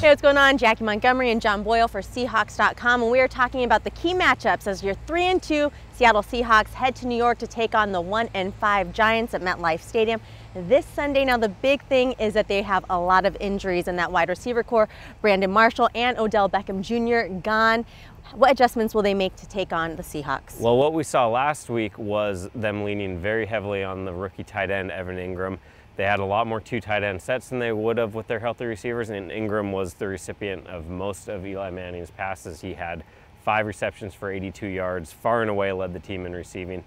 Hey, what's going on? Jackie Montgomery and John Boyle for Seahawks.com, and we are talking about the key matchups as your 3 and 2 Seattle Seahawks head to New York to take on the 1 and 5 Giants at MetLife Stadium this Sunday. Now, the big thing is that they have a lot of injuries in that wide receiver corps. Brandon Marshall and Odell Beckham Jr. gone. What adjustments will they make to take on the Seahawks? Well, what we saw last week was them leaning very heavily on the rookie tight end, Evan Engram. They had a lot more two tight end sets than they would have with their healthy receivers, and Engram was the recipient of most of Eli Manning's passes. He had five receptions for 82 yards, far and away led the team in receiving.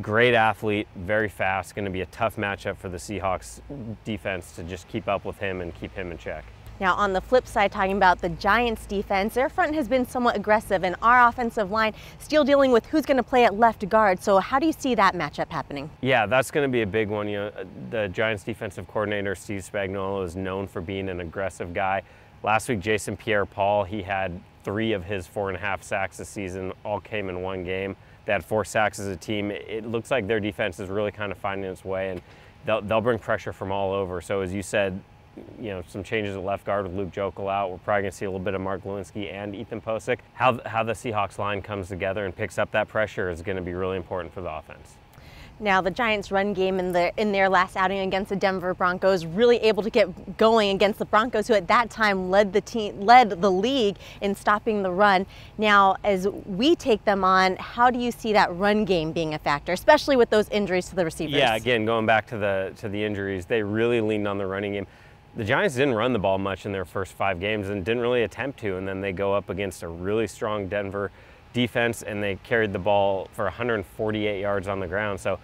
Great athlete, very fast, going to be a tough matchup for the Seahawks defense to just keep up with him and keep him in check. Now, on the flip side, talking about the Giants defense, their front has been somewhat aggressive, and our offensive line still dealing with who's going to play at left guard. So, how do you see that matchup happening? Yeah, that's going to be a big one. You know, uh, the Giants defensive coordinator, Steve Spagnuolo, is known for being an aggressive guy. Last week, Jason Pierre Paul, he had three of his four and a half sacks this season, all came in one game. They had four sacks as a team. It looks like their defense is really kind of finding its way, and they'll, they'll bring pressure from all over. So, as you said, you know, some changes at left guard with Luke Joeckel out. We're probably going to see a little bit of Mark Glowinski and Ethan Pocic. How, how the Seahawks line comes together and picks up that pressure is going to be really important for the offense. Now the Giants run game in, the, in their last outing against the Denver Broncos really able to get going against the Broncos who at that time led the team led the league in stopping the run. Now as we take them on, how do you see that run game being a factor, especially with those injuries to the receivers? Yeah, again, going back to the to the injuries, they really leaned on the running game the Giants didn't run the ball much in their first five games and didn't really attempt to. And then they go up against a really strong Denver defense and they carried the ball for 148 yards on the ground. So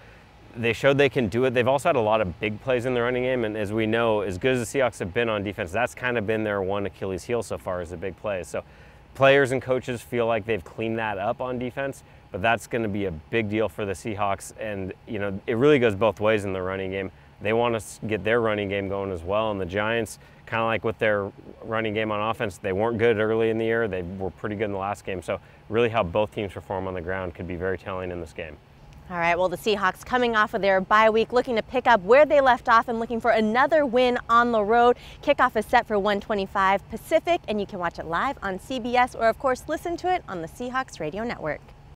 they showed they can do it. They've also had a lot of big plays in the running game. And as we know, as good as the Seahawks have been on defense, that's kind of been their one Achilles heel so far is the big plays. So players and coaches feel like they've cleaned that up on defense, but that's going to be a big deal for the Seahawks. And, you know, it really goes both ways in the running game they want to get their running game going as well. And the Giants, kind of like with their running game on offense, they weren't good early in the year. They were pretty good in the last game. So really how both teams perform on the ground could be very telling in this game. All right, well, the Seahawks coming off of their bye week, looking to pick up where they left off and looking for another win on the road. Kickoff is set for 125 Pacific, and you can watch it live on CBS or, of course, listen to it on the Seahawks Radio Network.